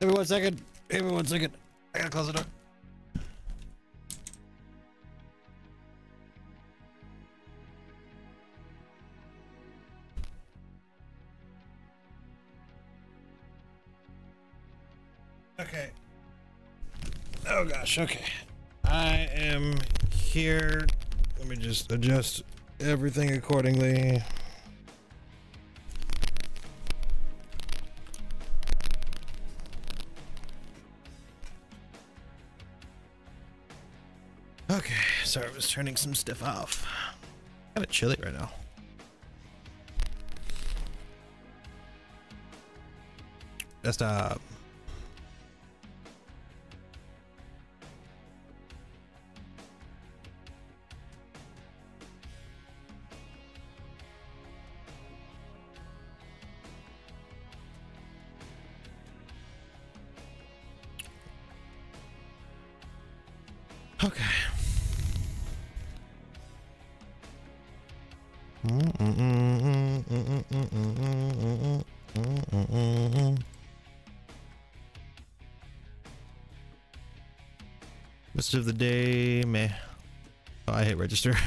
Give me one second. Give me one second. I gotta close the door. Okay. Oh gosh, okay. I am here. Let me just adjust everything accordingly. Sorry, I was turning some stuff off. Kind of chilly right now. Desktop. Message of the day, meh. Oh, I hit register.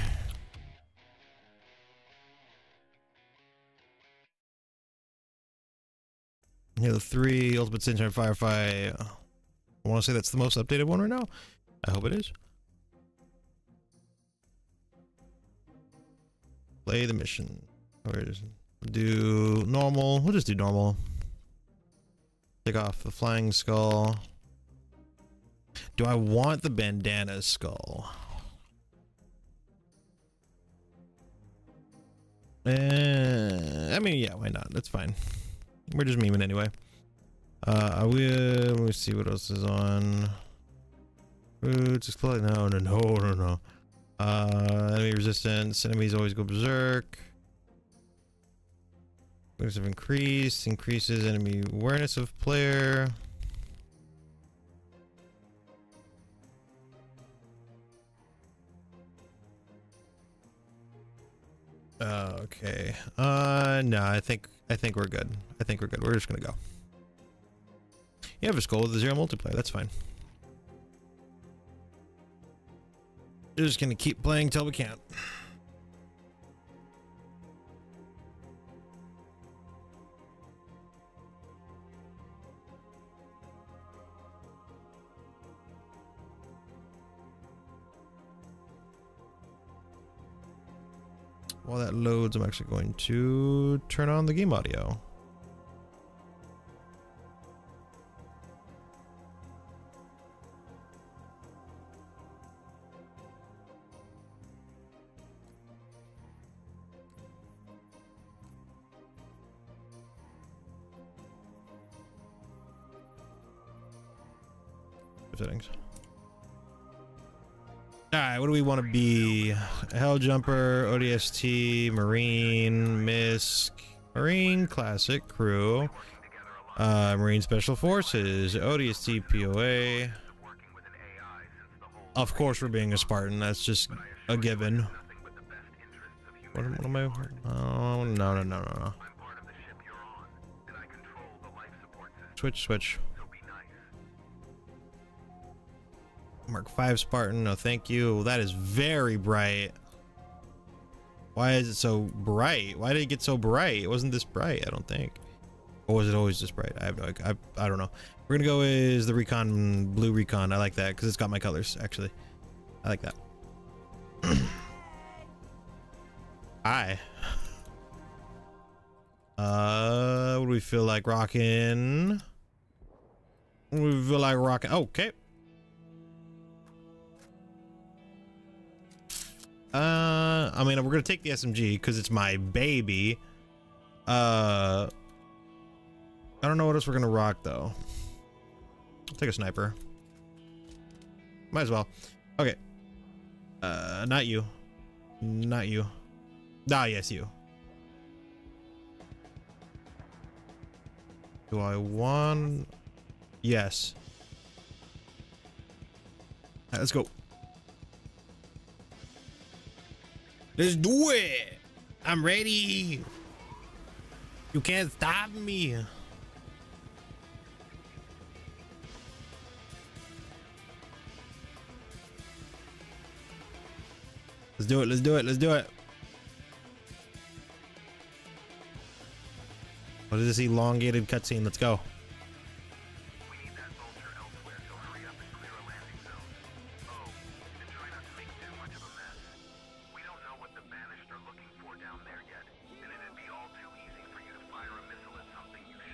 Halo 3, Ultimate Sunshine Firefight. I want to say that's the most updated one right now. I hope it is. Play the mission. Or just do normal. We'll just do normal. Take off the flying skull. Do I want the bandana skull? Uh, I mean, yeah, why not? That's fine. We're just memeing anyway. Uh, I will. Let me see what else is on. Roots explode. No, no, no, no, no. Uh, enemy resistance. Enemies always go berserk. Have increased. Increases enemy awareness of player. Okay. Uh, no, I think I think we're good. I think we're good. We're just gonna go. You have a skull with a zero multiplayer. That's fine. We're just gonna keep playing till we can't. While that loads, I'm actually going to turn on the game audio. Settings. Alright, what do we want to be? Hell Jumper, ODST, Marine, MISC, Marine Classic Crew, uh, Marine Special Forces, ODST POA. Of course, we're being a Spartan. That's just a given. What, what am I? Oh, no, no, no, no, no. Switch, switch. Mark 5 Spartan, no thank you. That is very bright. Why is it so bright? Why did it get so bright? It wasn't this bright, I don't think. Or was it always this bright? I have no I, I don't know. We're gonna go is the Recon Blue Recon. I like that because it's got my colors, actually. I like that. Hi. Uh, what do we feel like rocking? We feel like rocking. Okay. Uh, I mean, we're gonna take the SMG because it's my baby. Uh, I don't know what else we're gonna rock though. I'll take a sniper. Might as well. Okay. Uh, not you. Not you. Ah, yes, you. Do I want? Yes. Right, let's go. Let's do it. I'm ready. You can't stop me. Let's do it. Let's do it. Let's do it. What is this elongated cutscene? Let's go.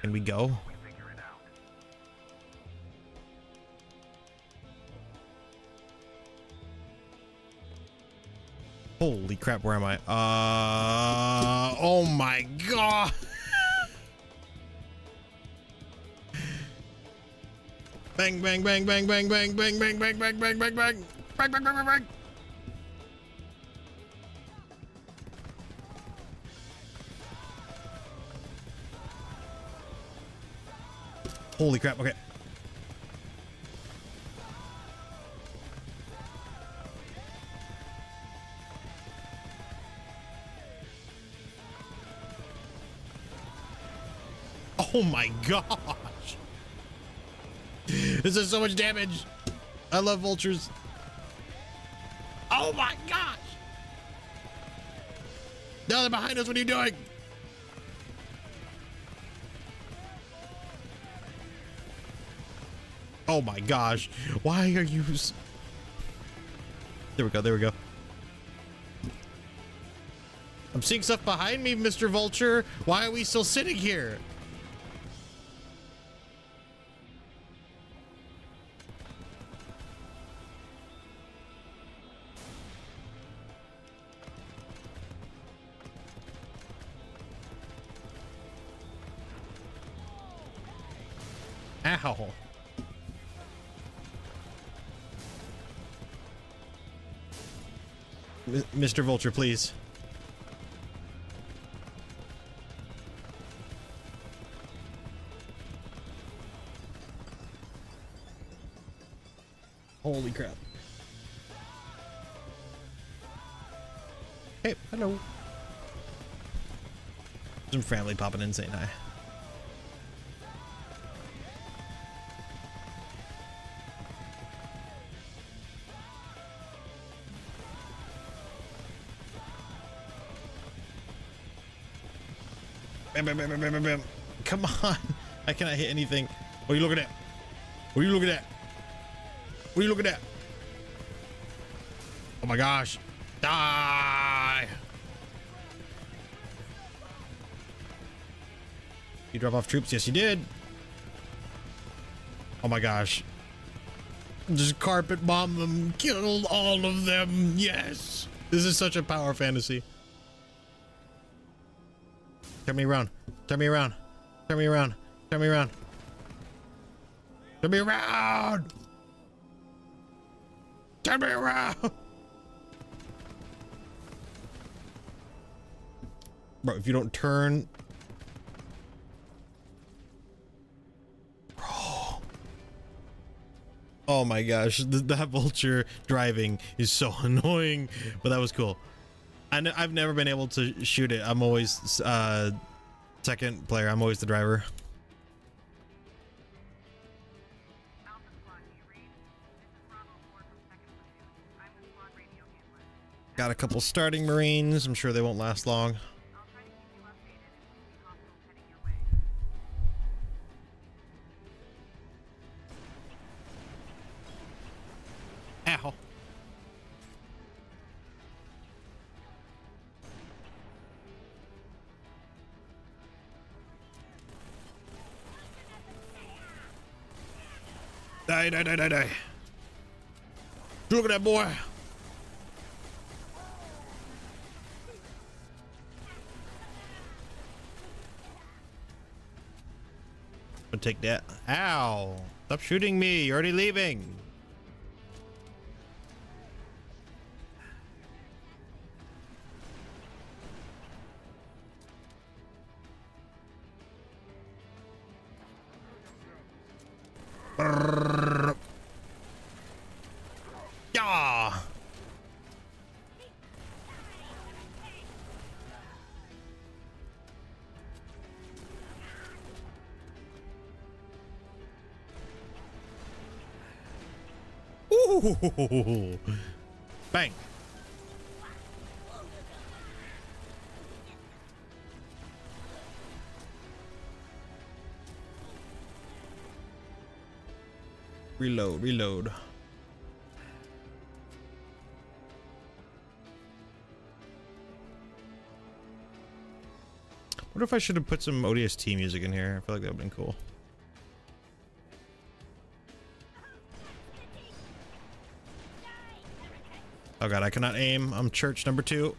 Can we go? Holy crap, where am I? Uh, oh my god. bang, bang, bang, bang, bang, bang, bang, bang, bang, bang, bang, bang, bang, bang, bang, bang, bang, bang. Holy crap, okay. Oh my gosh. This is so much damage. I love vultures. Oh my gosh. Now they're behind us. What are you doing? Oh my gosh. Why are you... There we go. There we go. I'm seeing stuff behind me, Mr. Vulture. Why are we still sitting here? Mr. Vulture, please. Holy crap. Hey, hello. Some family popping in saying hi. Come on. I cannot hit anything. What are you looking at? What are you looking at? What are you looking at? Oh my gosh. Die. You drop off troops? Yes, you did. Oh my gosh. Just carpet bomb them. Kill all of them. Yes. This is such a power fantasy. Turn me around. Turn me around. Turn me around. Turn me around. Turn me around. Turn me around. Bro, if you don't turn. Bro. Oh my gosh, that vulture driving is so annoying, but that was cool. I've never been able to shoot it. I'm always uh, second player. I'm always the driver. Alpha Squad, do you read? This is Bravo 4 from 2nd Platoon. I'm the squad radio handler. Got a couple starting Marines. I'm sure they won't last long. Die, die, die, die, die. Look at that boy. Take that. Ow. Stop shooting me. You're already leaving. Bang. Reload, reload. What if I should have put some ODST music in here? I feel like that would have been cool. Oh god, I cannot aim. I'm church number two.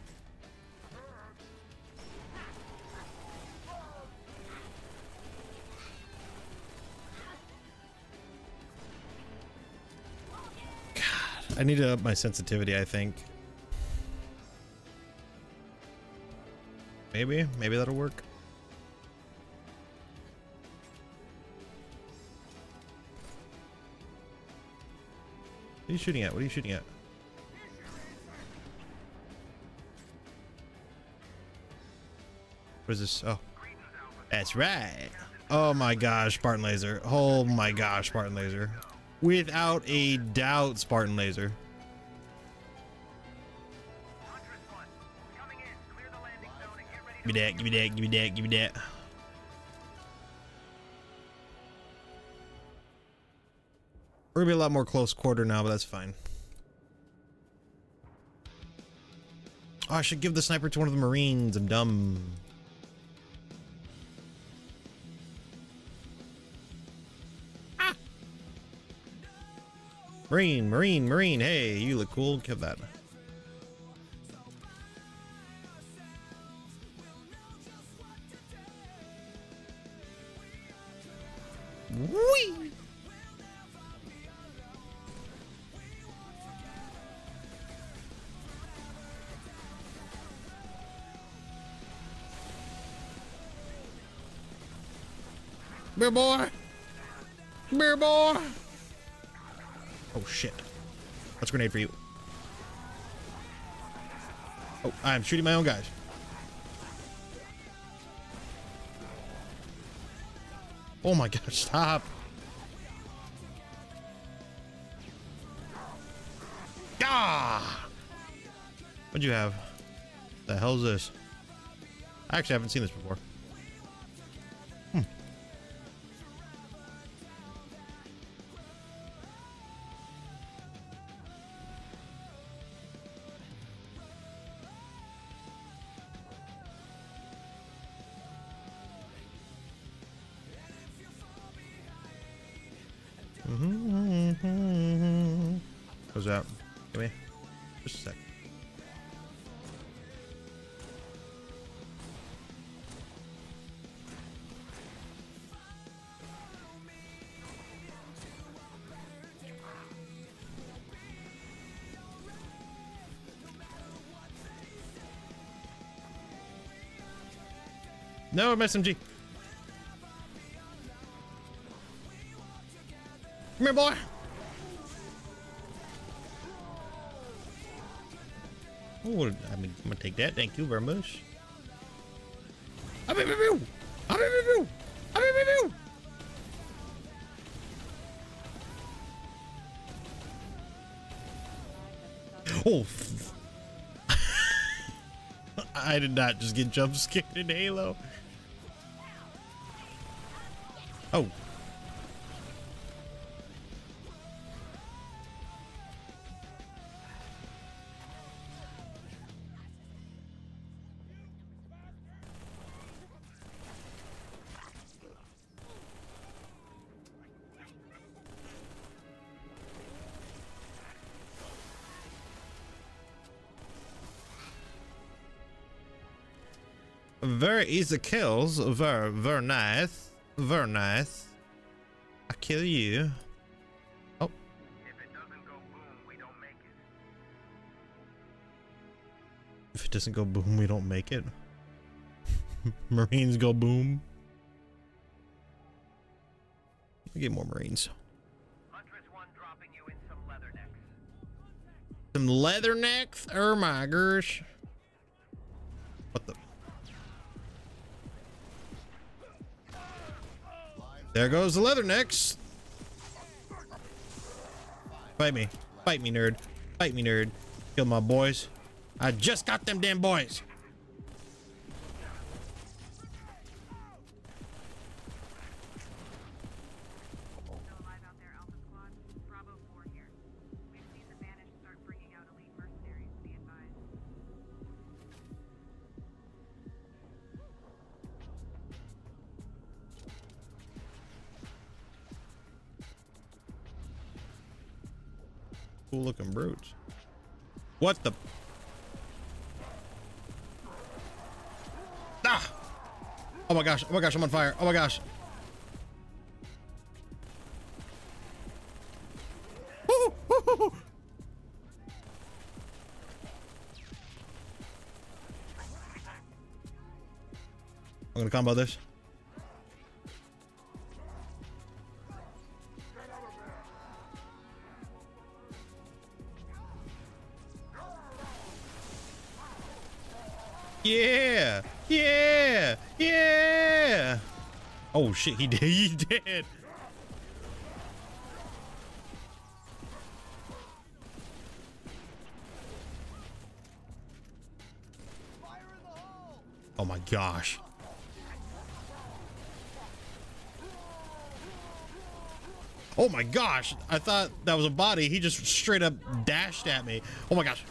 God, I need to up my sensitivity, I think. Maybe, maybe that'll work. What are you shooting at? What are you shooting at? What is this? Oh, that's right. Oh my gosh, Spartan Laser. Oh my gosh, Spartan Laser. Without a doubt, Spartan Laser. Huntress 1, coming in. Clear the landing zone and get ready Give me that, give me that, give me that, give me that. We're gonna be a lot more close quarter now, but that's fine. Oh, I should give the sniper to one of the Marines. I'm dumb. Marine, Marine, Marine. Hey, you look cool. Give that. Whee! Beer boy! Beer boy! Shit. Let's grenade for you. Oh, I'm shooting my own guys. Oh my gosh, stop. Ah! What'd you have? The hell's this? I actually haven't seen this before. No, MSMG. Come here, boy. Oh, I mean, I'm gonna take that. Thank you very much. Ah-boo-boo-boo! Ah-boo-boo-boo! Ah-boo-boo-boo! Oh, I did not just get jump scared in Halo. Oh. Very easy kills. Very, very nice. Very nice. I kill you. Oh, If it doesn't go boom, we don't make it. Marines go boom. We get more Marines. Huntress 1 dropping you in some leathernecks. Some leathernecks? Oh my gosh. What the? There goes the leathernecks. Fight me. Fight me, nerd. Fight me, nerd. Kill my boys. I just got them damn boys. Cool looking brutes. What the? Ah! Oh my gosh, oh my gosh, I'm on fire. Oh my gosh. I'm gonna combo this. Yeah, yeah. Oh shit, he did. He did. Oh my gosh. Oh my gosh. I thought that was a body. He just straight up dashed at me. Oh my gosh.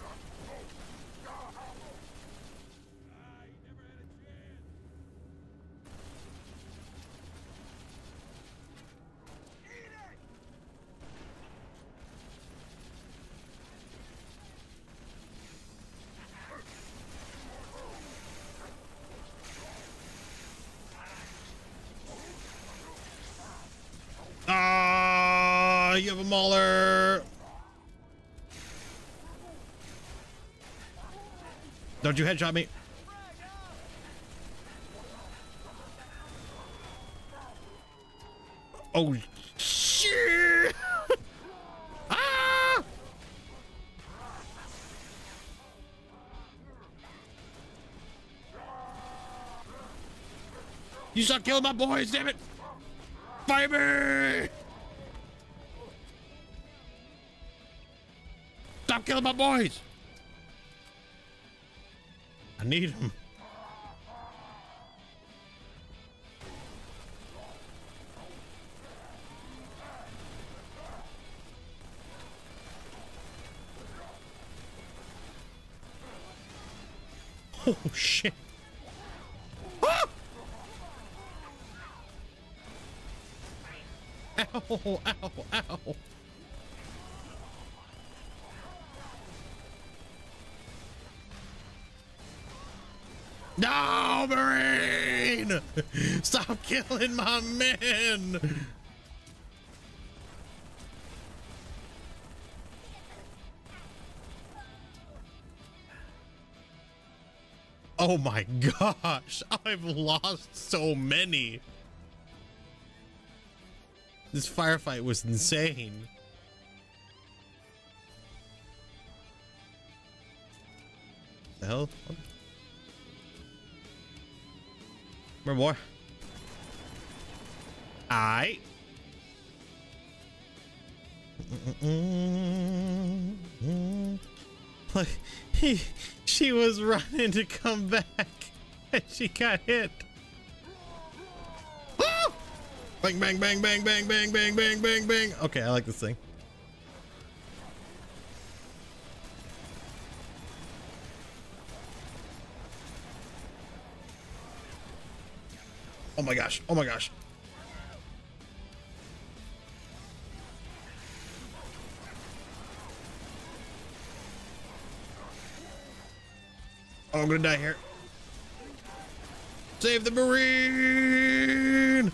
You headshot me. Oh, shit. ah! You stop killing my boys, damn it! Fire me! Stop killing my boys! I need him. Oh shit. Ah! Ow, ow, ow. No, Marine! Stop killing my men! Oh my gosh, I've lost so many. This firefight was insane. The hell? Remember more? I. Like he, she was running to come back, and she got hit. Bang, bang, bang, bang, bang, bang, bang, bang, bang, bang. Okay, I like this thing. Oh my gosh. Oh my gosh. Oh, I'm gonna die here. Save the Marine!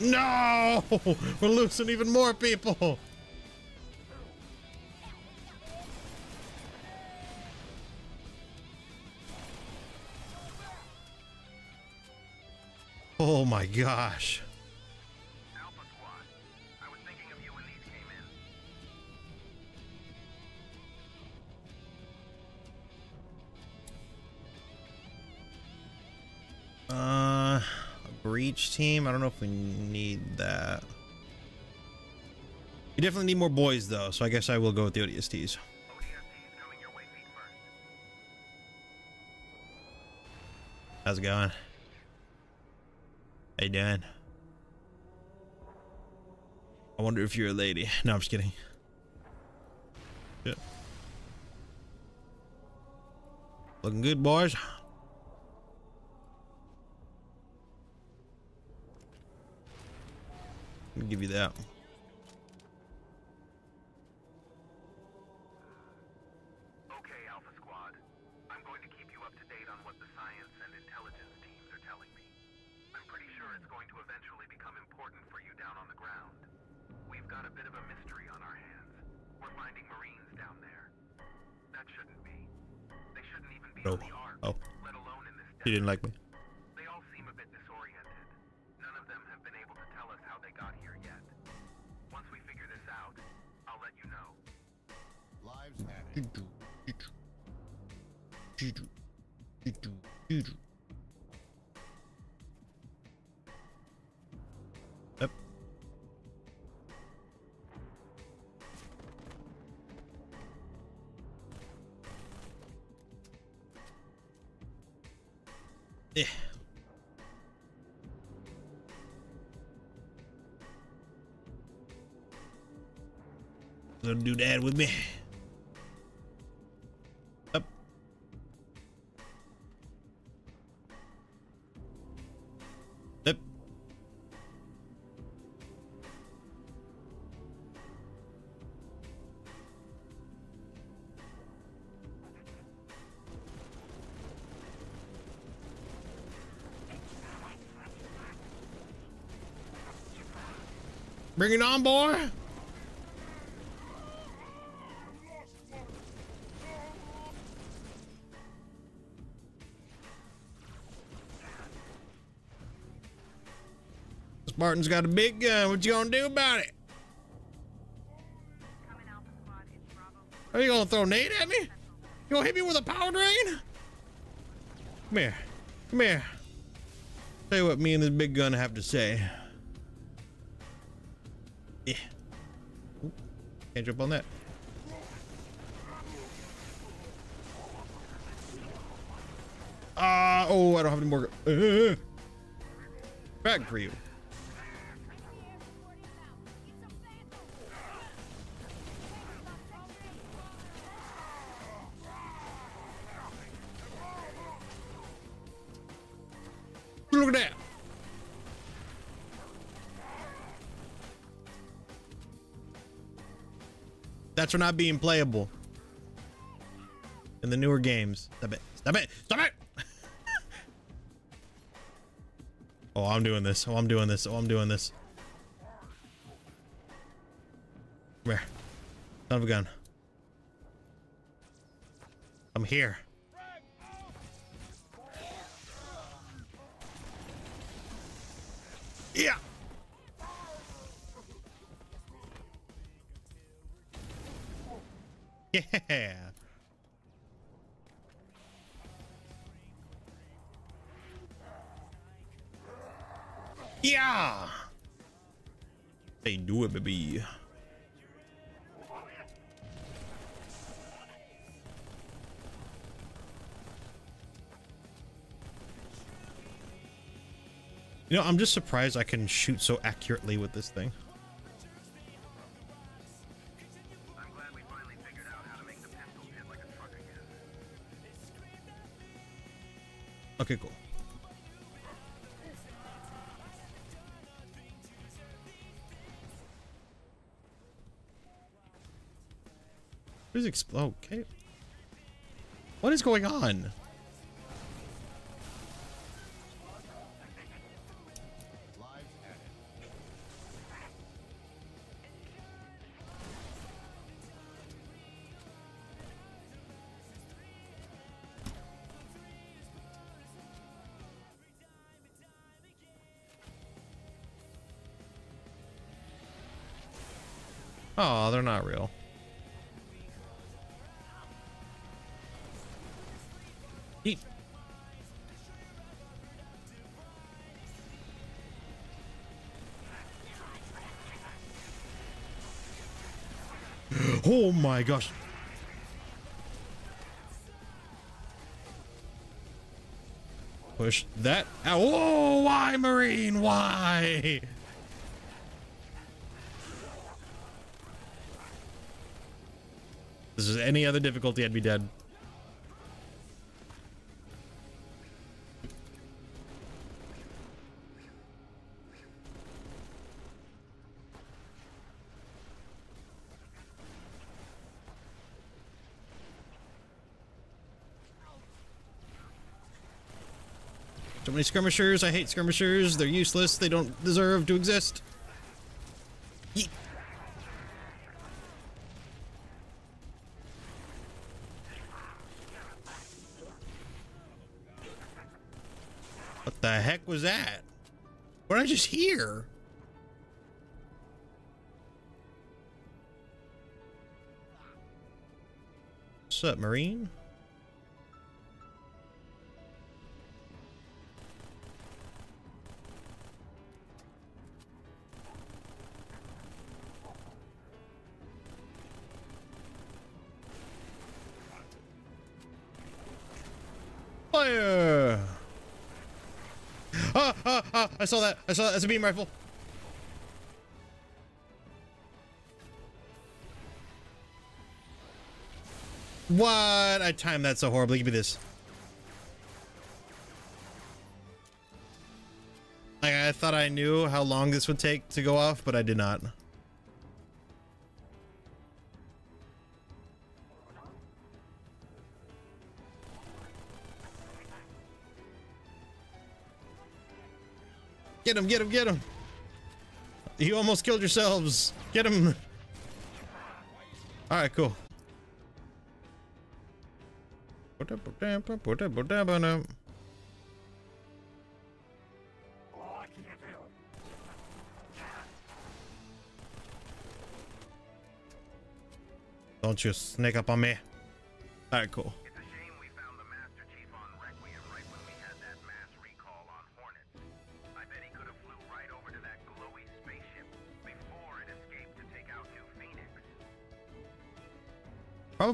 No! We're losing even more people! Oh my gosh. Uh, breach team. I don't know if we need that. We definitely need more boys though, so I guess I will go with the ODSTs. How's it going? How Dan. I wonder if you're a lady. No, I'm just kidding. Yeah. Looking good, boys. I'll give you that. He didn't like me. They all seem a bit disoriented. None of them have been able to tell us how they got here yet. Once we figure this out, I'll let you know. Lives added. Yep. Yeah. Gonna do that with me. Bring it on, boy. Spartan's got a big gun. What you gonna do about it? Are you gonna throw Nate at me? You gonna hit me with a power drain? Come here. Come here. Tell you what me and this big gun have to say. Yeah. Oop. Can't jump on that. Ah, oh, I don't have any more. Uh, bag for you. That's for not being playable in the newer games. Stop it. Stop it. Stop it. oh, I'm doing this. Oh, I'm doing this. Oh, I'm doing this. Come here. Son of a gun. I'm here. Yeah. Yeah. Yeah. They do it, baby. You know, I'm just surprised I can shoot so accurately with this thing. Okay, cool. What is explode? Okay. What is going on? They're not real. Eat. Oh my gosh. Push that. Oh, why, Marine? Why? this was any other difficulty, I'd be dead. So many skirmishers. I hate skirmishers. They're useless. They don't deserve to exist. Just hear? What's I saw that. I saw that. That's a beam rifle. What? I timed that so horribly. Give me this. Like, I thought I knew how long this would take to go off, but I did not. Get him, get him, get him. You almost killed yourselves. Get him. All right, cool. Don't you sneak up on me. All right, cool.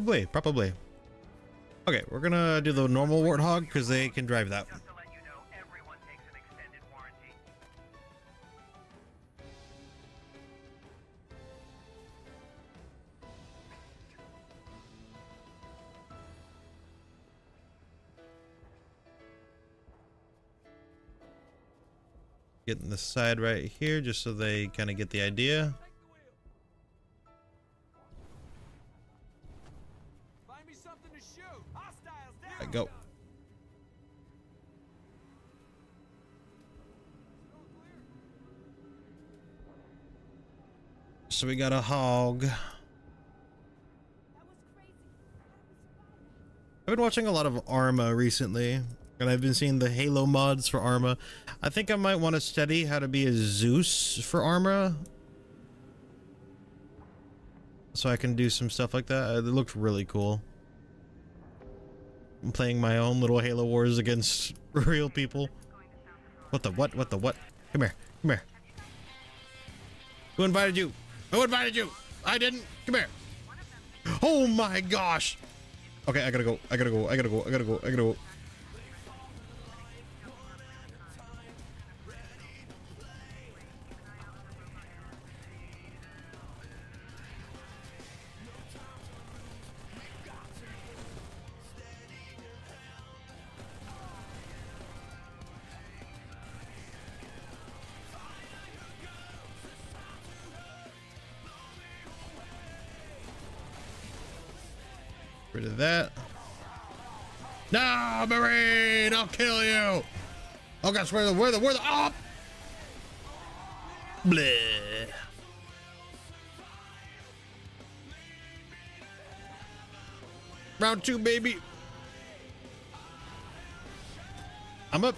Probably, probably. Okay, we're gonna do the normal Warthog because they can drive that. Just you know, everyone takes an extended warranty. Getting the side right here just so they kind of get the idea. So we got a hog. I've been watching a lot of Arma recently, and I've been seeing the Halo mods for Arma. I think I might want to study how to be a Zeus for Arma. So I can do some stuff like that. It looks really cool. I'm playing my own little Halo Wars against real people. What the what? What the what? Come here. Come here. Who invited you? Who invited you? I didn't. Come here. Oh my gosh. Okay, I gotta go. I gotta go. I gotta go. I gotta go. I gotta go. That. No, Marine! I'll kill you! Oh gosh, where the where the where the oh! Bleh. Round two, baby. I'm up.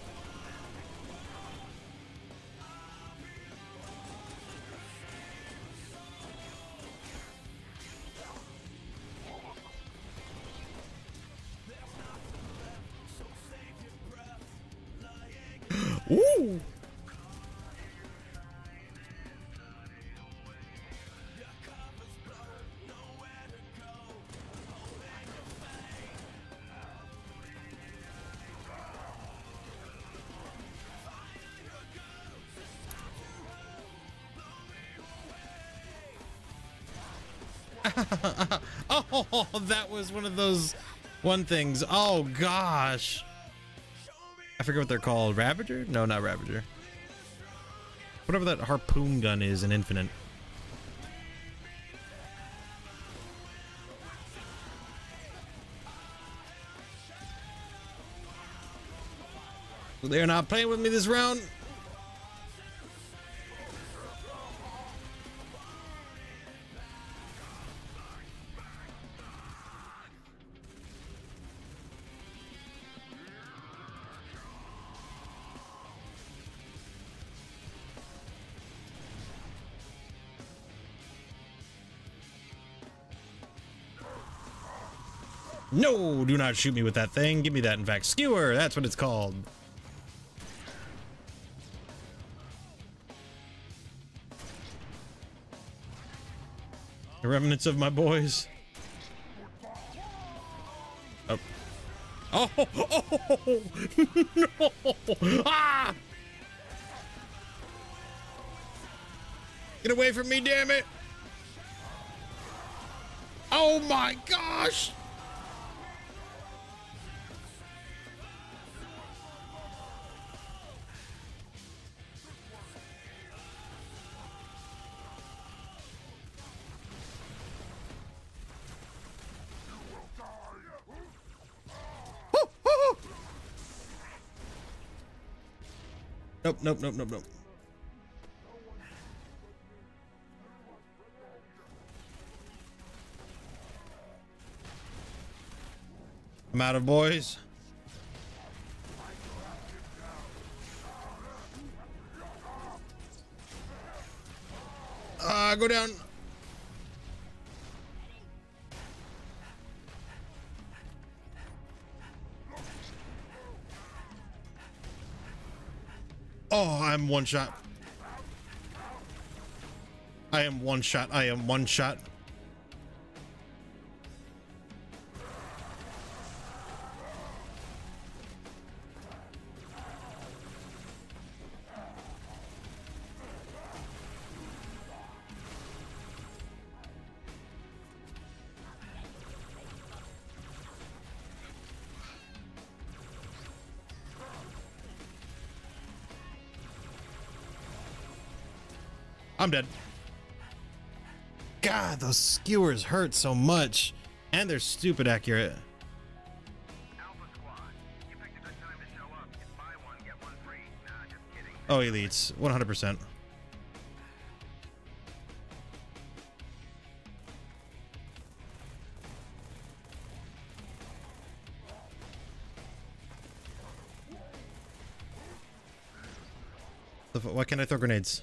oh, that was one of those one things. Oh gosh. I forget what they're called. Ravager? No, not Ravager. Whatever that harpoon gun is in Infinite. They're not playing with me this round. No, do not shoot me with that thing. Give me that, in fact. Skewer, that's what it's called. The remnants of my boys. Oh. Oh, oh, no. Ah! Get away from me, damn it. Oh my gosh. Nope, nope, nope, nope, nope. I'm out of boys. Ah, uh, go down. I'm one shot. I am one shot. I am one shot. I'm dead. God, those skewers hurt so much. And they're stupid accurate. Oh, elites. 100%. Why can't I throw grenades?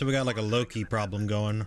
So we got like a Loki problem going.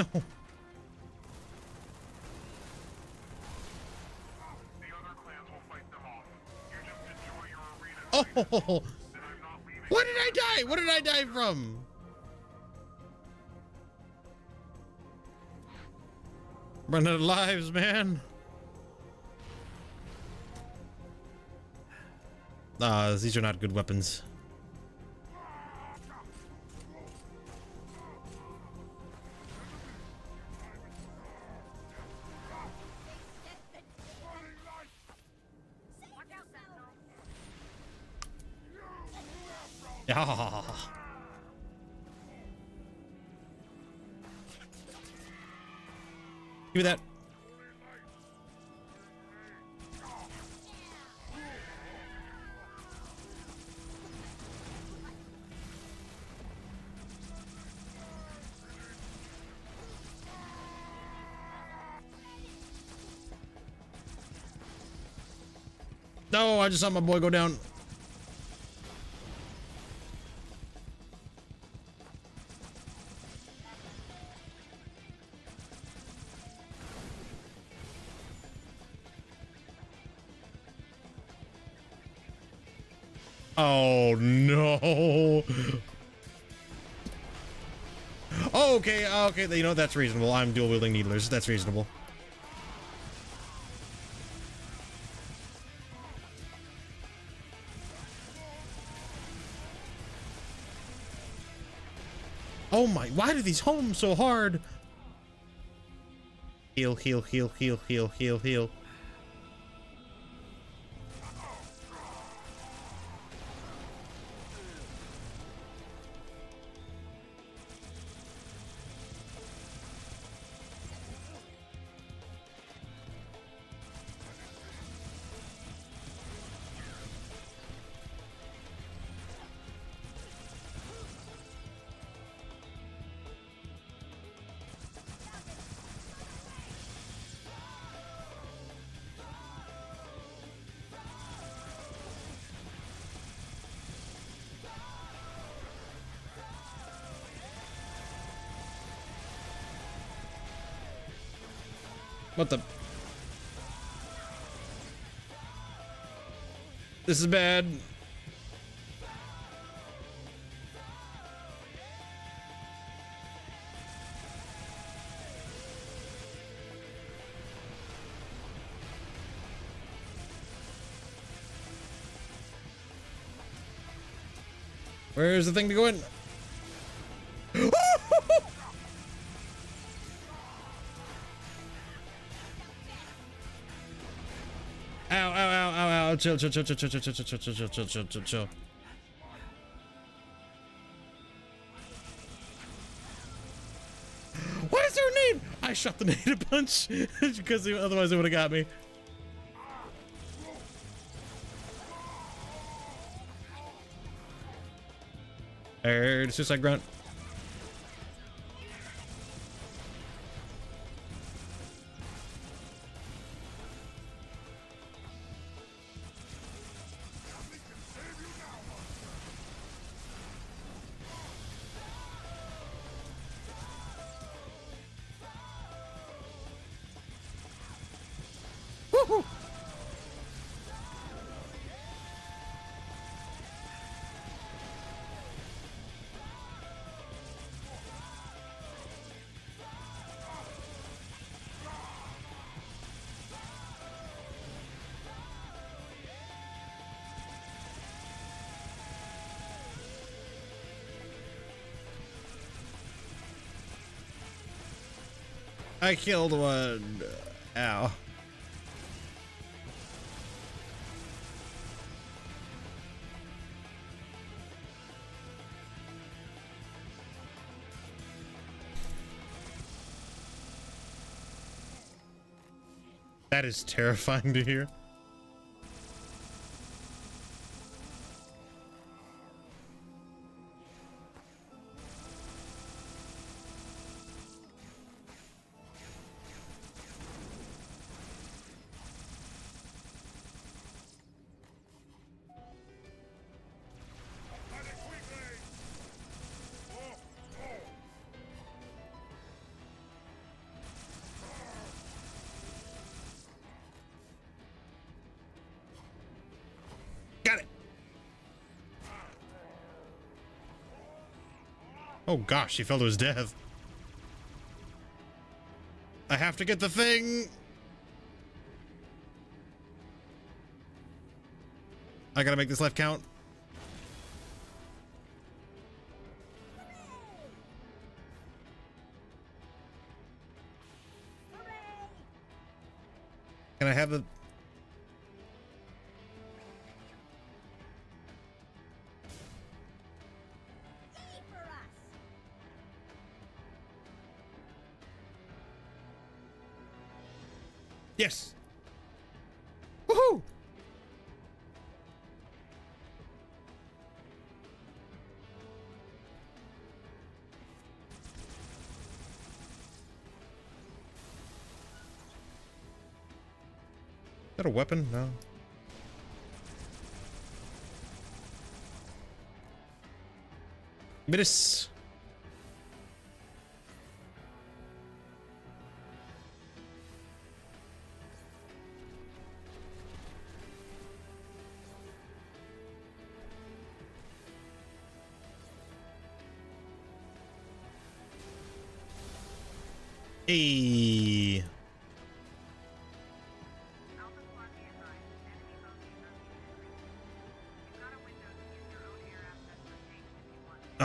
off. You just enjoy your arena. Oh. Then I'm not leaving. What did I die? What did I die from? Running out of lives, man. Ah, these are not good weapons. I just saw my boy go down. Oh no. Oh, okay, okay, you know that's reasonable. I'm dual wielding needlers. That's reasonable. Why do these home so hard? Heal, heal, heal, heal, heal, heal, heal. This is bad. Where's the thing to go in? Chill, chill, chill, chill, chill, chill, chill, chill, chill, chill, chill, chill, chill, chill. What is their name? I shot the nade a bunch because otherwise it would have got me. Alright, suicide grunt. I killed one. Ow. That is terrifying to hear. Oh gosh, he fell to his death. I have to get the thing. I gotta make this life count. A weapon? No. Miss.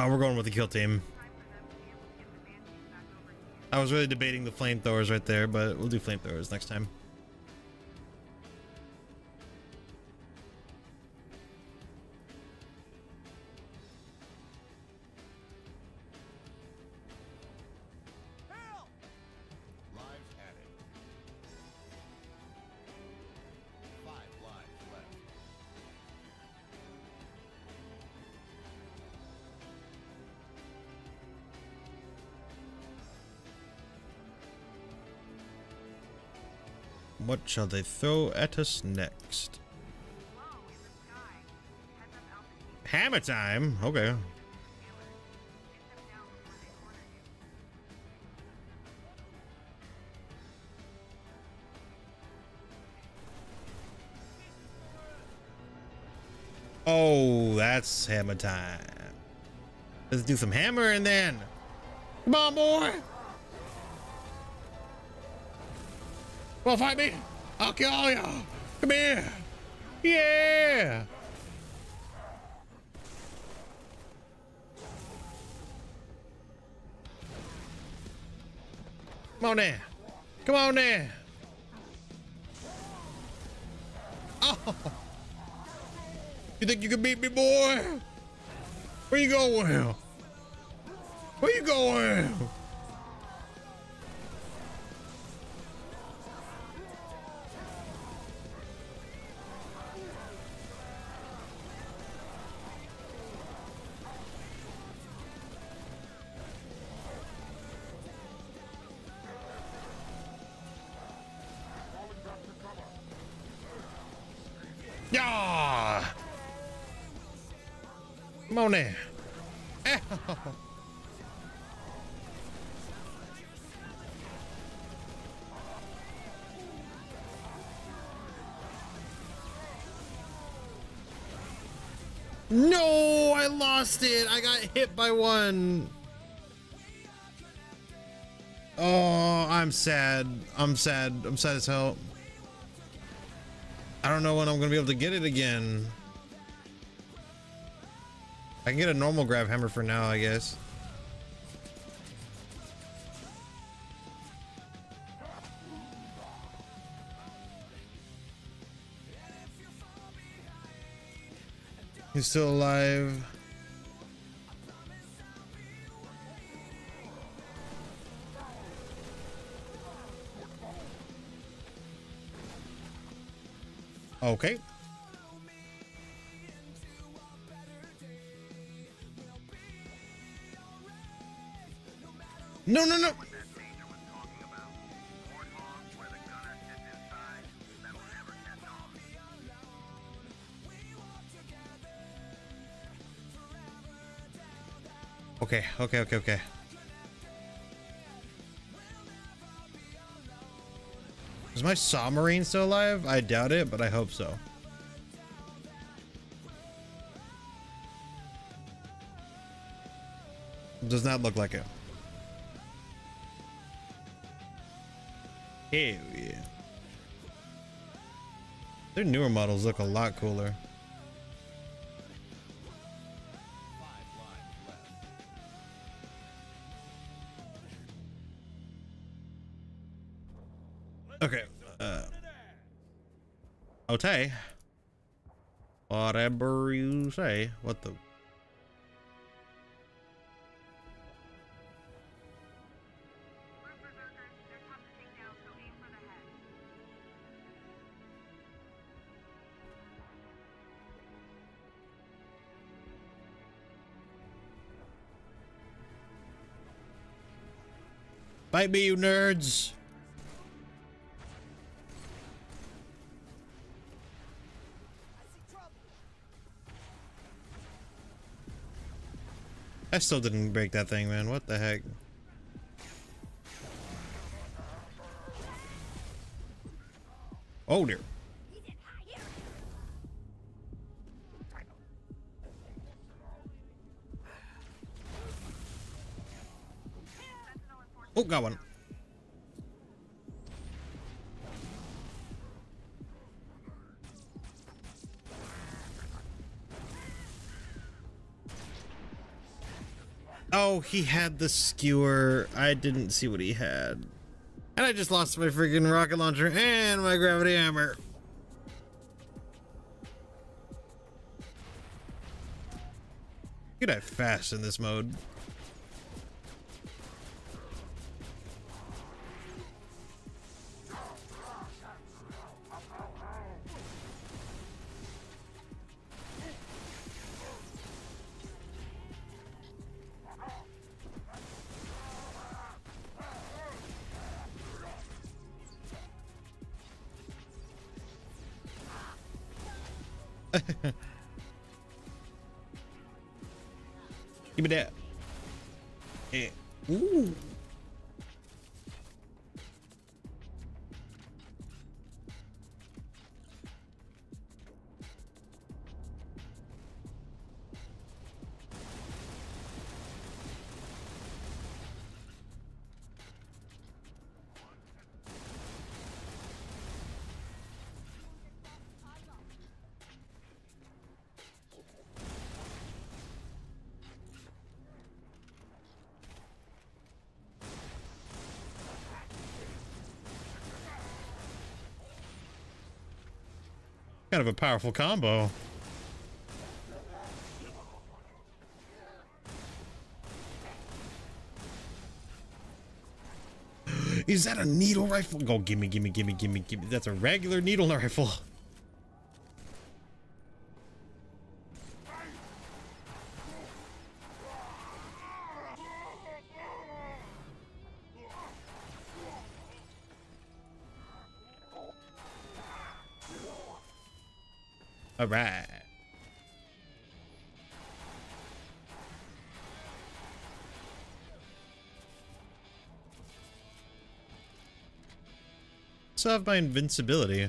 Oh, we're going with the kill team. I was really debating the flamethrowers right there, but we'll do flamethrowers next time. Shall they throw at us next? Hammer time. Okay. Oh, that's hammer time. Let's do some hammering then. Come on, boy. Well, fight me. I'll kill you. Come here. Yeah. Come on there. Come on there. Oh. You think you can beat me, boy? Where you going? Where you going? On there. Eh. No, I lost it. I got hit by one. Oh, I'm sad. I'm sad. I'm sad as hell. I don't know when I'm gonna be able to get it again. I can get a normal grav hammer for now, I guess. He's still alive. Okay. Never no, no. Okay, okay, okay, okay. Is my Saw Marine still alive? I doubt it, but I hope so. Does not look like it. Hell yeah. Their newer models look a lot cooler. Okay. Uh, okay. Whatever you say. What the? Bite me, you nerds! I still didn't break that thing, man. What the heck? Oh dear. Oh, got one. Oh, he had the skewer. I didn't see what he had. And I just lost my freaking rocket launcher and my gravity hammer. You die fast in this mode. Kind of a powerful combo. Is that a needle rifle? Go, gimme, gimme, gimme, gimme, gimme. That's a regular needle rifle. Have my invincibility.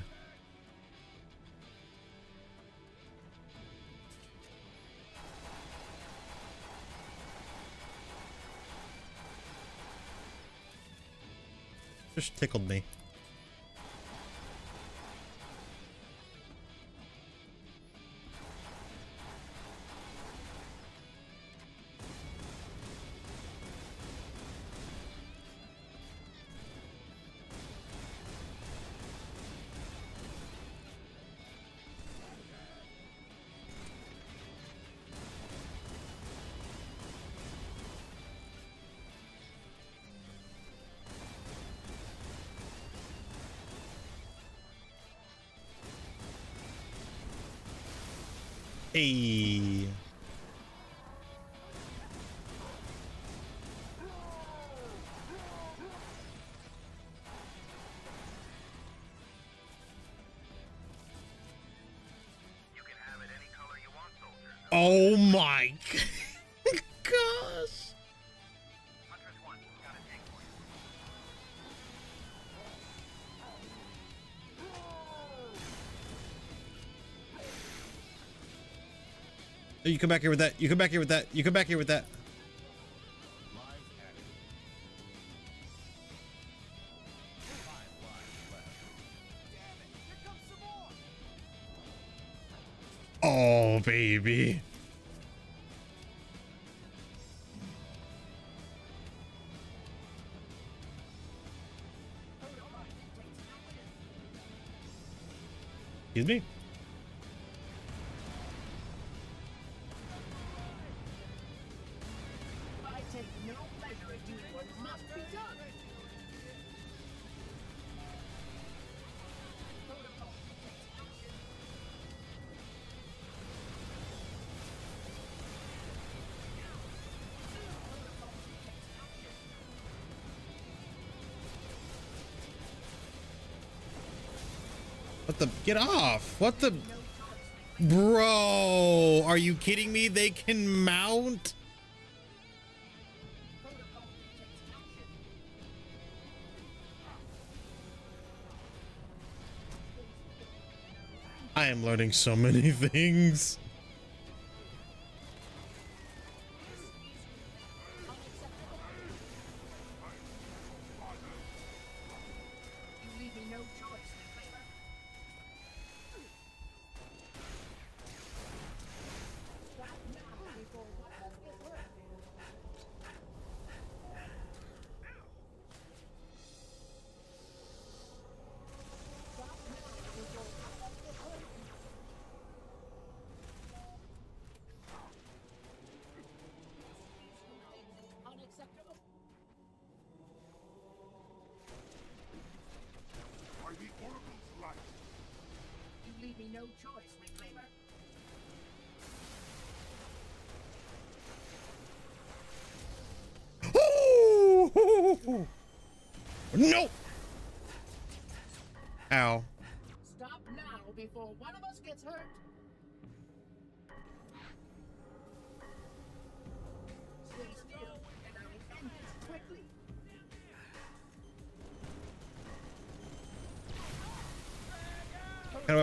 Just tickled me. Hey. you come back here with that. You come back here with that. You come back here with that. Oh, baby. Excuse me? What the? Get off. What the? Bro, are you kidding me? They can mount? I am learning so many things.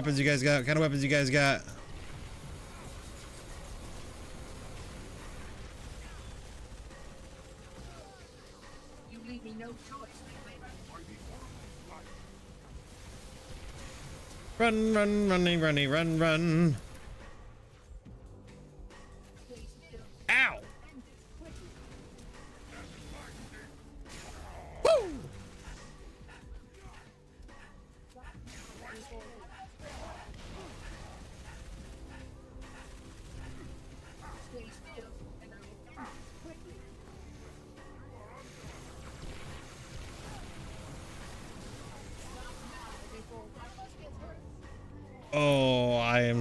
weapons you guys got? What kind of weapons you guys got? You leave me no choice. Run, run, runny, runny, run, run.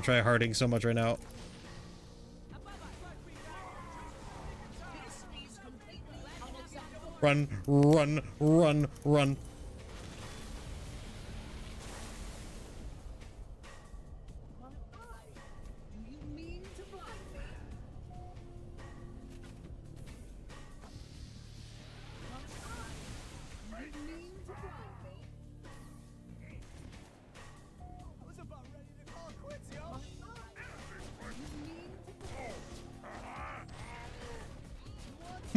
I'm so much right now. Run, run, run, run.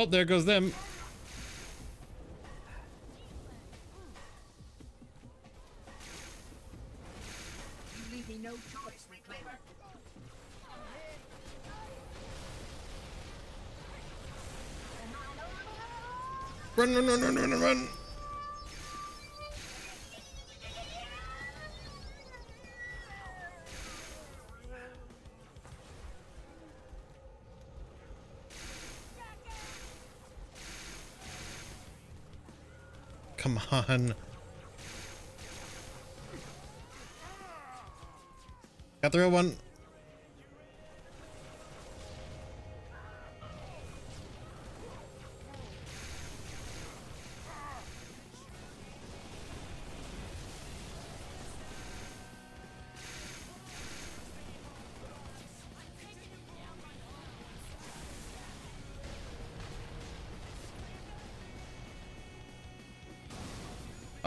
Oh, there goes them. Run, run, run, run, run, run. on. Got the real one.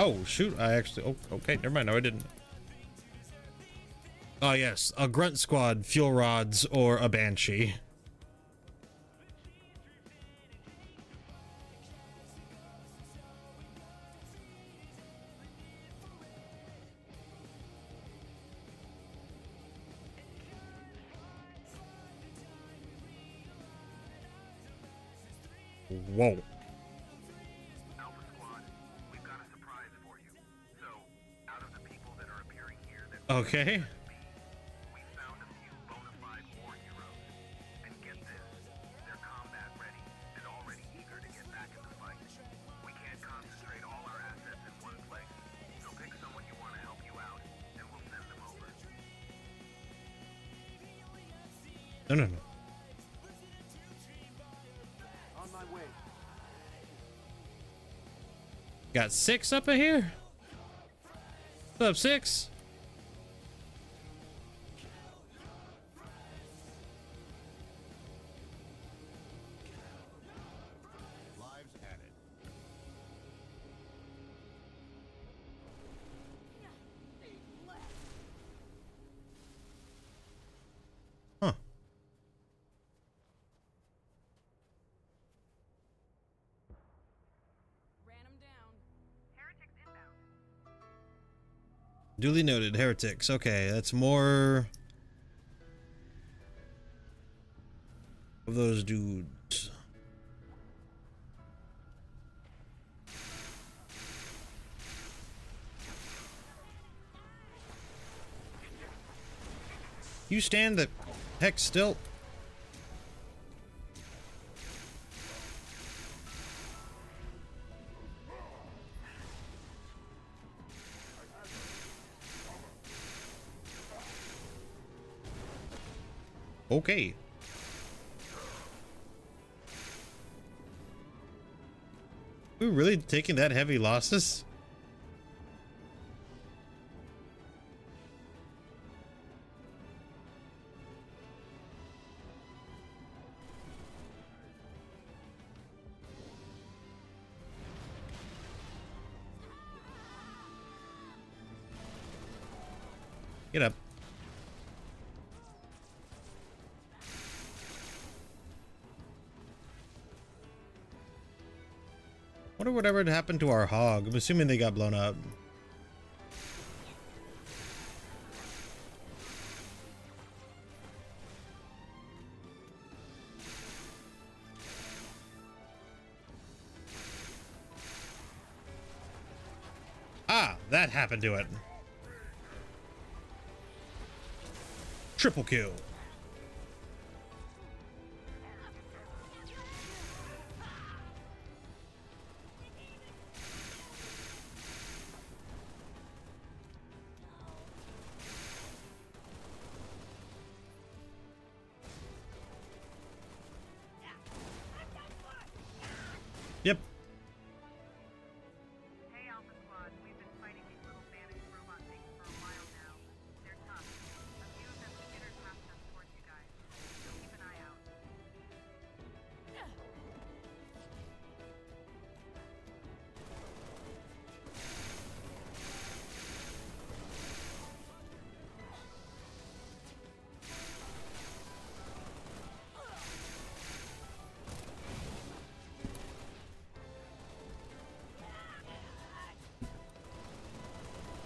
Oh, shoot. I actually... Oh, okay. Never mind. No, I didn't. Oh, yes. A grunt squad, fuel rods, or a banshee. Over. No, no, no. Got six up in here? What's up, six? Duly noted. Heretics. Okay, that's more of those dudes. You stand the heck still. Okay. We're really taking that heavy losses? Whatever happened to our hog. I'm assuming they got blown up. Ah, that happened to it. Triple kill.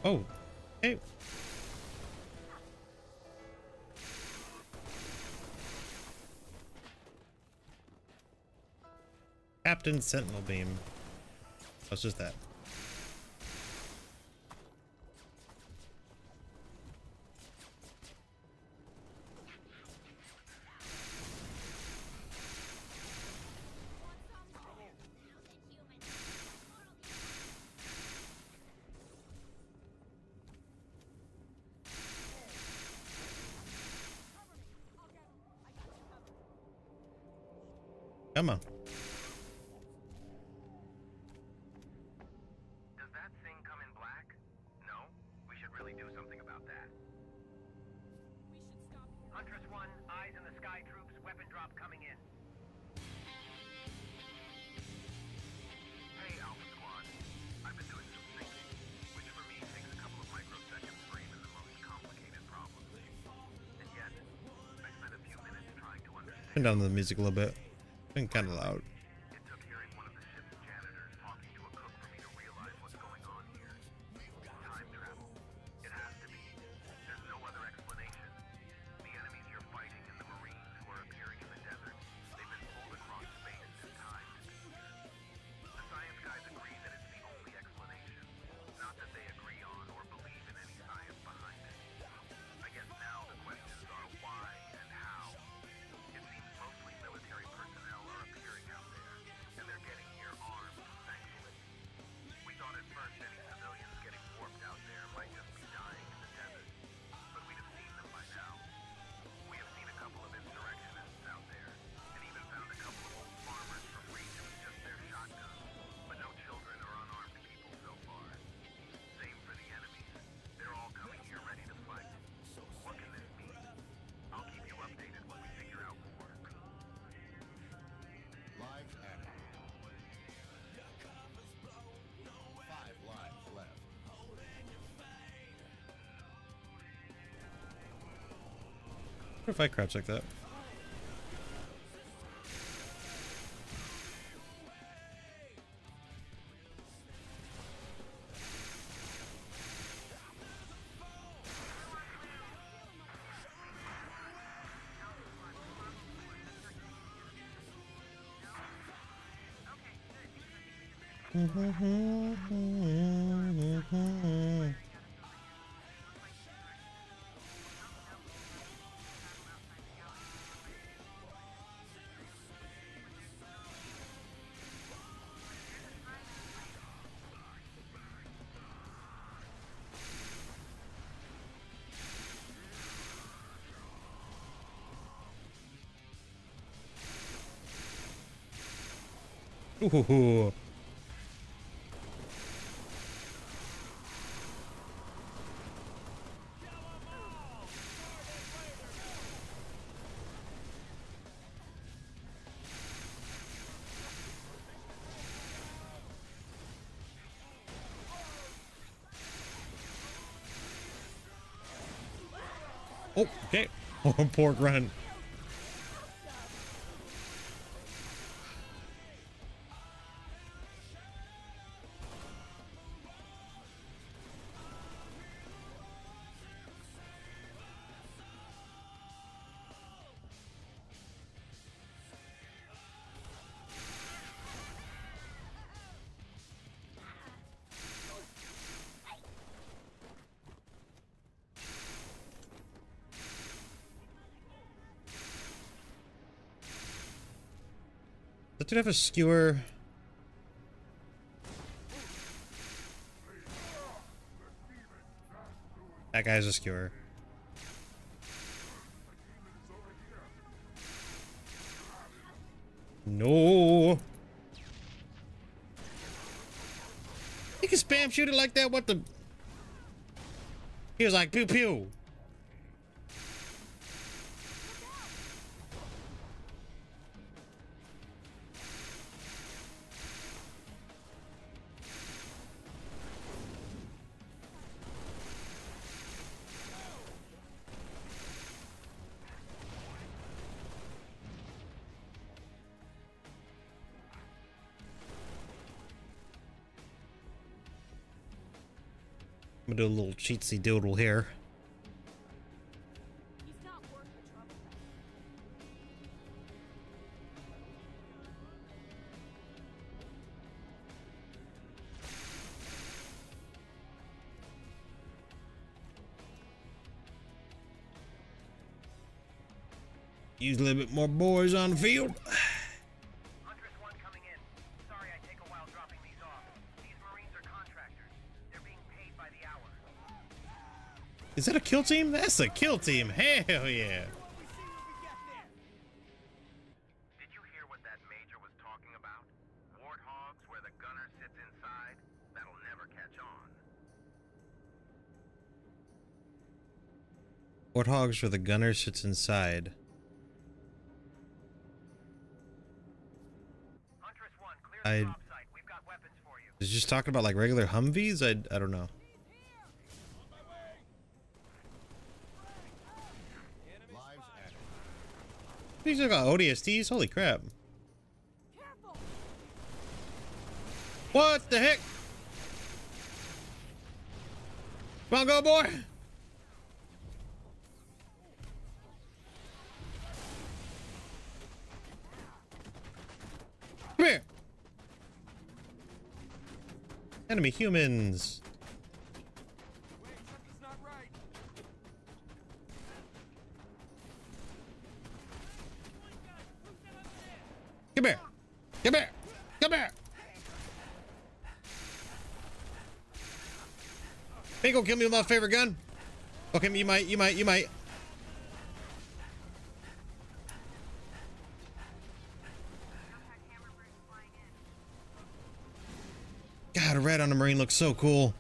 Oh. Hey. Captain Sentinel Beam. That's just that. Turn down the music a little bit. It's been kind of loud. What if I crouch like that? Mm-hmm. Ooh. Oh, okay. Oh, poor grunt. did have a skewer. That guy's a skewer. No. You can spam shoot it like that? What the? He was like, pew pew. do a little cheatsy doodle here. Use a little bit more boys on the field. Is that a kill team? That's a kill team. Hell yeah. Warthogs where the gunner sits inside. Huntress one, I was just talking about like regular Humvees. I I don't know. These are got ODSTs? Holy crap. What the heck? Come on, go boy! Come here! Enemy humans! Come here! Come here! Come here! Ain't gonna kill me with my favorite gun. Okay, you might, you might, you might. God, a red on the marine looks so cool.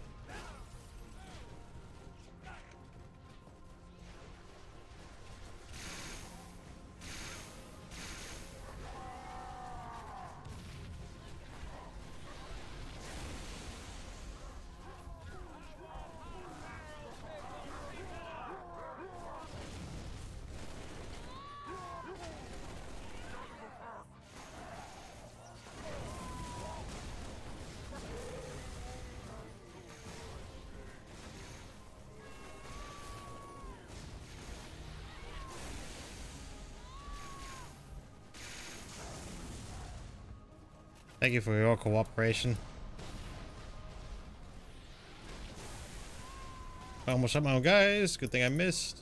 Thank you for your cooperation. I Almost shot my own guys. Good thing I missed.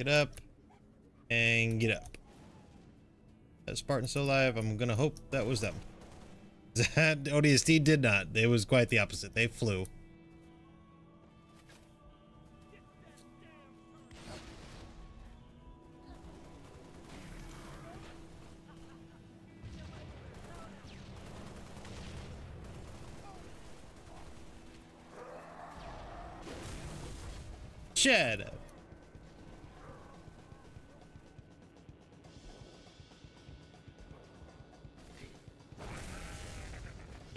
Get up and get up. That Spartan still alive. I'm gonna hope that was them. That ODST did not. It was quite the opposite. They flew. Shut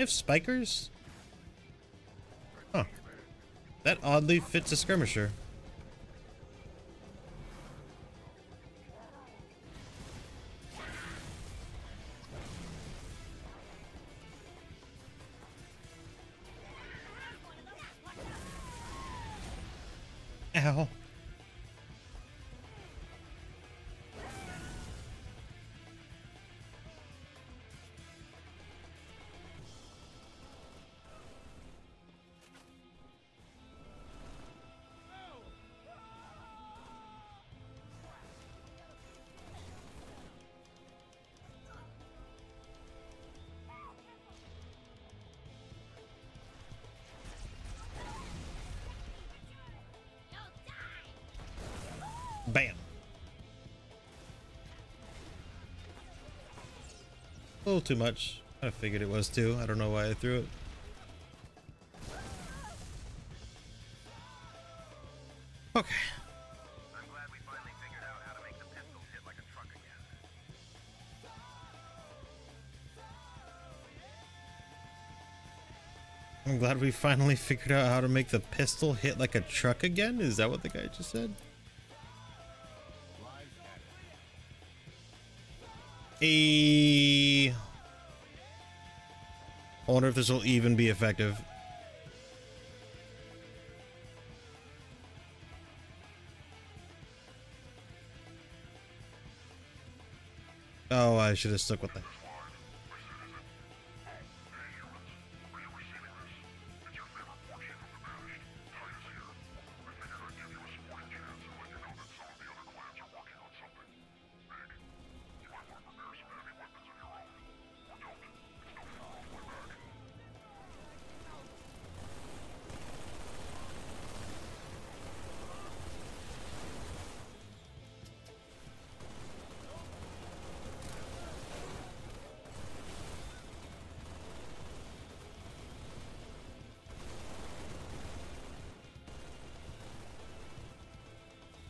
have spikers? Huh. That oddly fits a skirmisher. Little too much. I figured it was too. I don't know why I threw it. Okay. I'm glad we finally figured out how to make the pistols hit like a truck again. I'm glad we finally figured out how to make the pistol hit like a truck again. Is that what the guy just said? A. I wonder if this will even be effective. Oh, I should have stuck with that.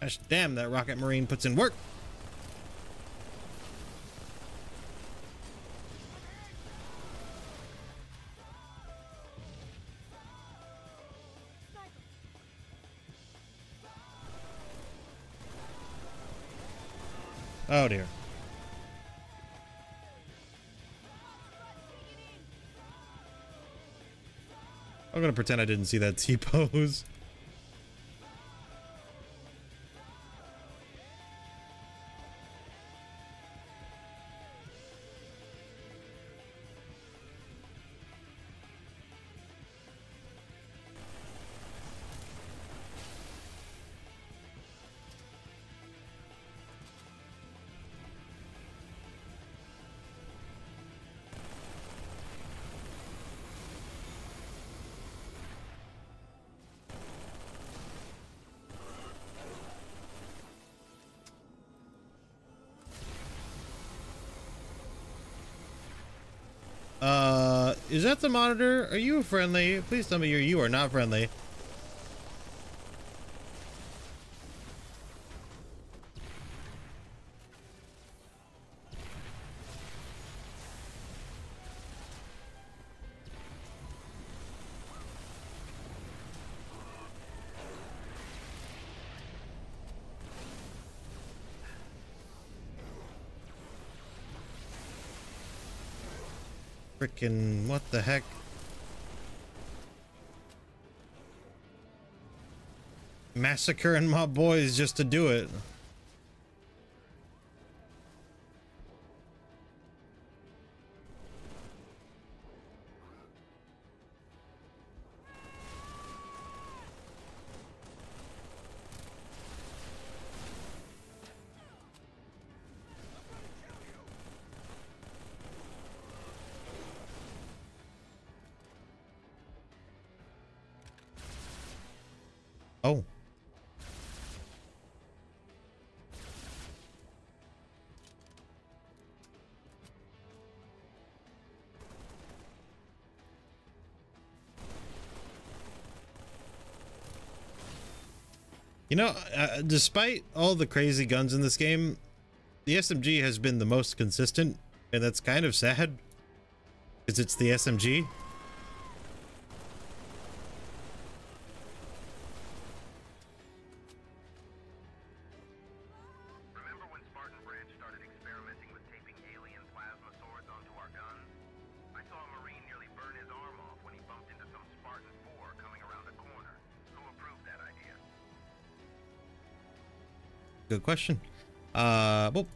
Gosh damn, that rocket marine puts in work. Oh dear. I'm gonna pretend I didn't see that T is that the monitor? Are you friendly? Please tell me you're you are not friendly. Frickin' what the heck? Massacring my boys just to do it. You know, uh, despite all the crazy guns in this game, the SMG has been the most consistent, and that's kind of sad. Because it's the SMG. Good question. Uh, well,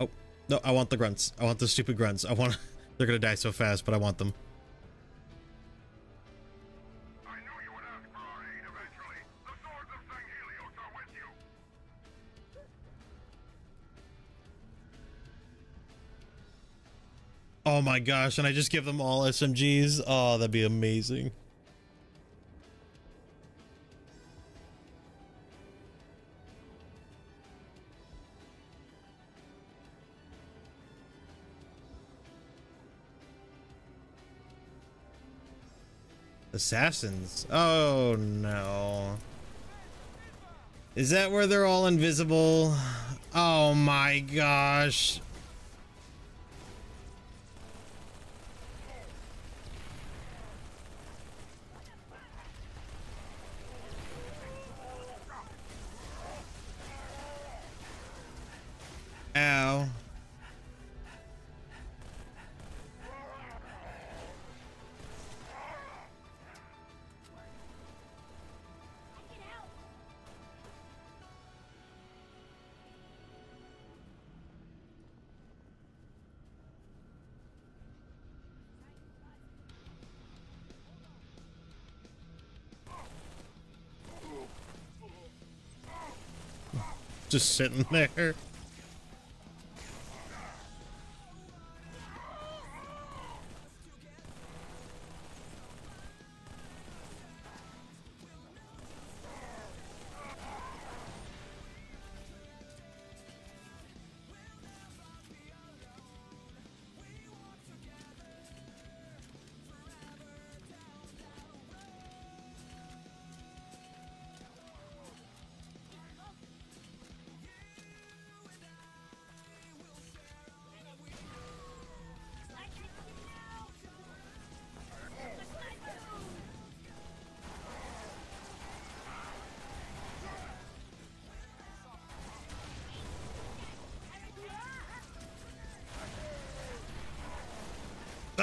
oh, no, I want the grunts. I want the stupid grunts. I want, they're gonna die so fast, but I want them. Oh my gosh, and I just give them all SMGs? Oh, that'd be amazing. Assassins. Oh no. Is that where they're all invisible? Oh my gosh. Just sitting there.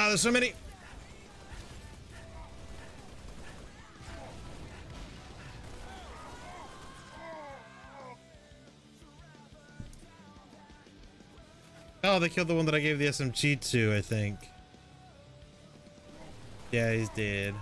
There's so many. Oh, they killed the one that I gave the SMG to, I think. Yeah, he's dead.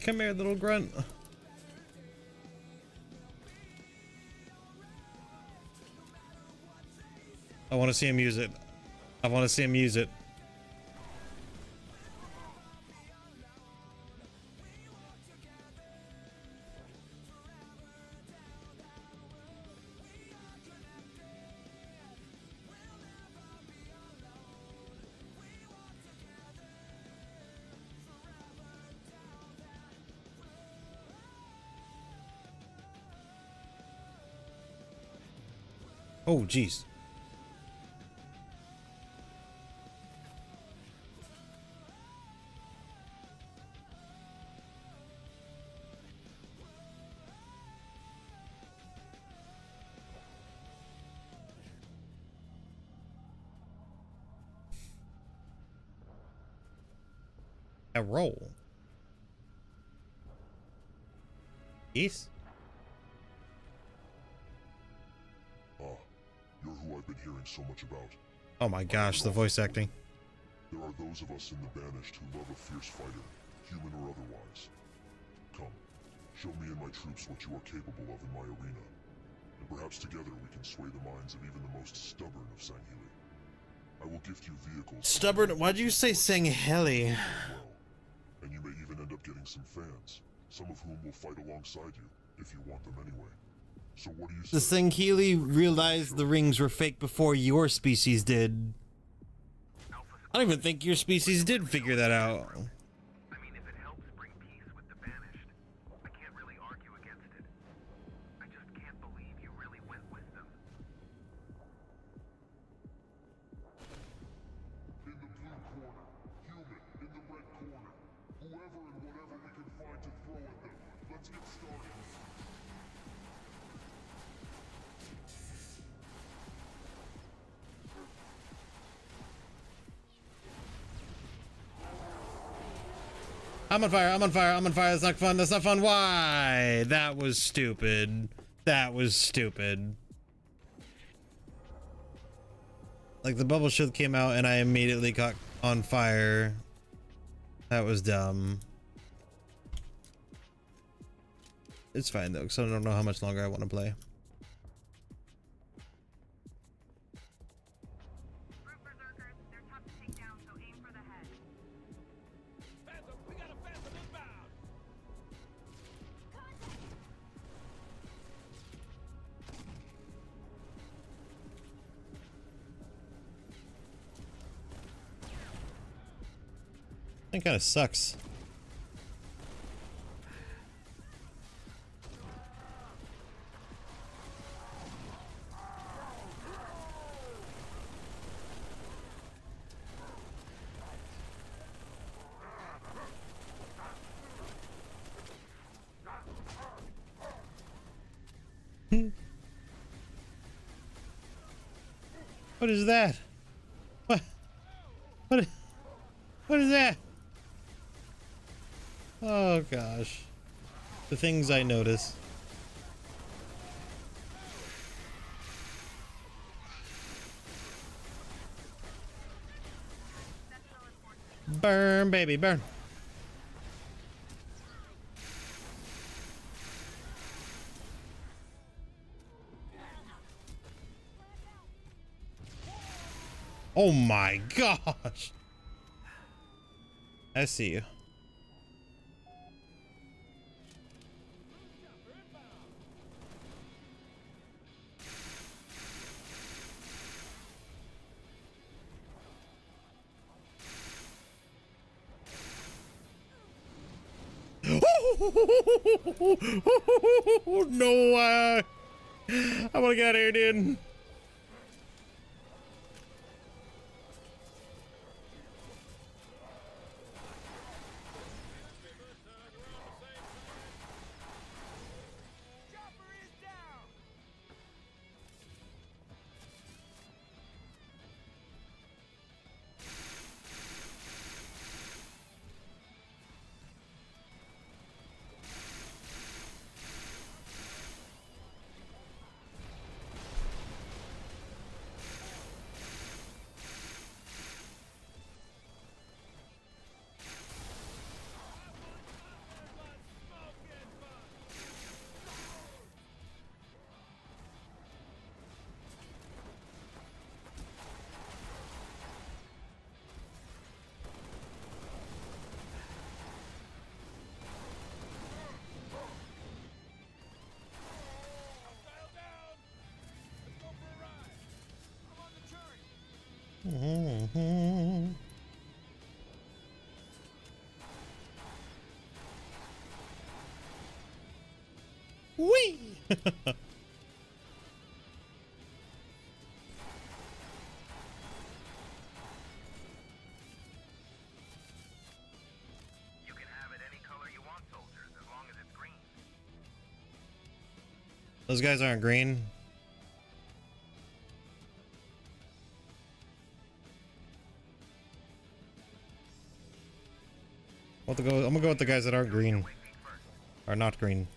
Come here, little grunt. I want to see him use it. I want to see him use it. Oh, jeez. A roll. Yes. Who I've been hearing so much about. Oh my gosh, the voice acting. There are those of us in the Banished who love a fierce fighter, human or otherwise. Come, show me and my troops what you are capable of in my arena. And perhaps together we can sway the minds of even the most stubborn of Sangheili. I will gift you vehicles. Stubborn. Why'd you say sing heli? well. And you may even end up getting some fans, some of whom will fight alongside you, if you want them anyway. So what do you? The Sangheili realized the rings were fake before your species did. I don't even think your species did figure that out. I'm on fire. I'm on fire. I'm on fire. That's not fun. That's not fun. Why? That was stupid. That was stupid. Like the bubble shield came out and I immediately got on fire. That was dumb. It's fine though, because I don't know how much longer I want to play. That kind of sucks. What is that? Things I notice. Burn, baby, burn. Oh my gosh. I see you. no way. I want to get out of here, dude. Turret. Wee! You can have it any color you want, soldiers, as long as it's green. Those guys aren't green. The guys that aren't green. Are not green.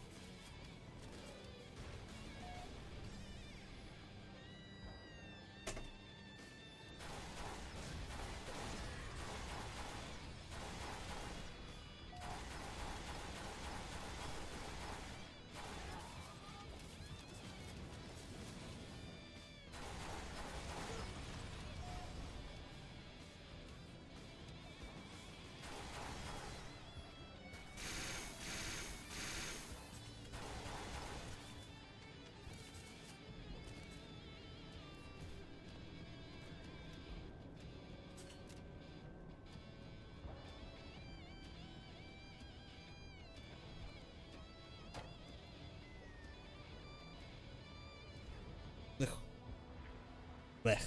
Blech.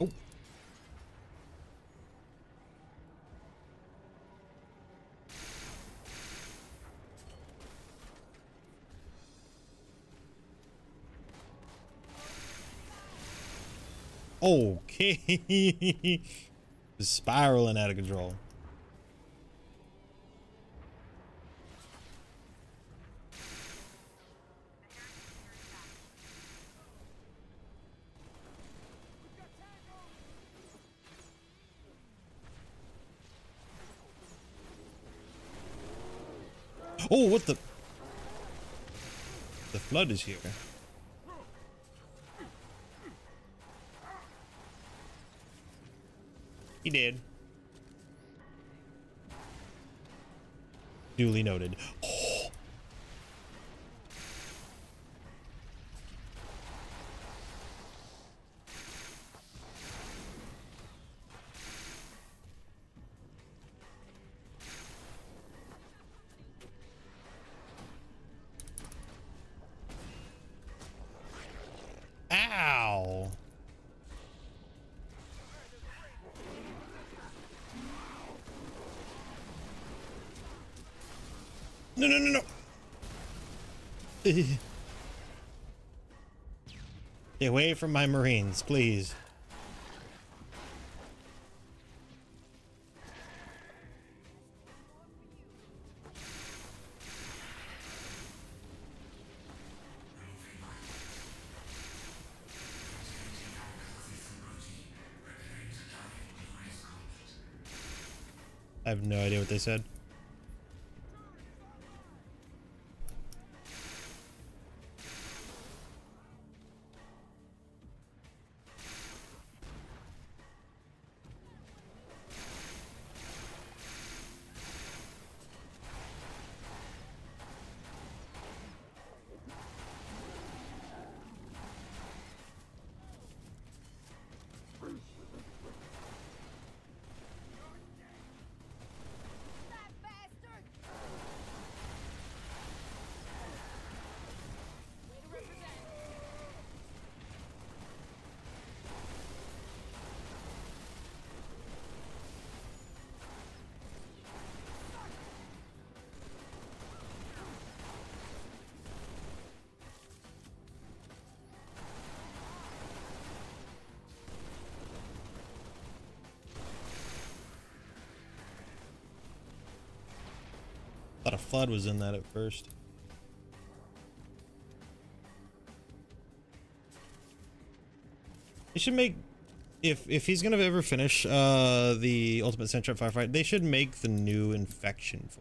Oh. Okay. Spiraling out of control. Oh, what the? The flood is here. He did. Duly noted. Ow! No, no, no, no! Stay away from my marines, please. I have no idea what they said. A flood was in that at first. They should make if if he's gonna ever finish uh the Ultimate Sandtrap Firefight, they should make the new infection for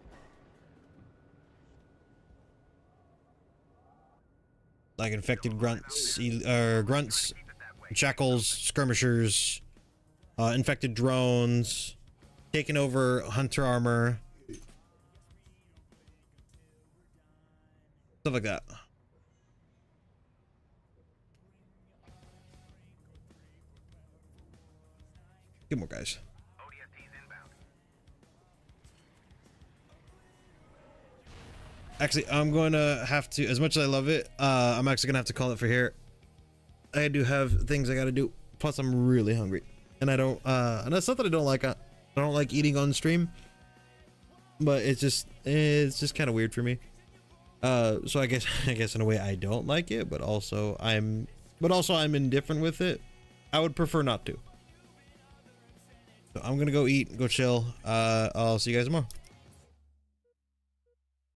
like infected grunts, e- or grunts, jackals, skirmishers, uh, infected drones, taking over hunter armor, stuff like that. Get more guys. Actually, I'm going to have to, as much as I love it, uh, I'm actually going to have to call it for here. I do have things I got to do. Plus, I'm really hungry. And I don't, uh, and that's not that I don't like, uh, I don't like eating on stream. But it's just, it's just kind of weird for me. Uh, so I guess, I guess in a way I don't like it, but also I'm, but also I'm indifferent with it. I would prefer not to. So I'm to go eat, go chill. Uh, I'll see you guys tomorrow.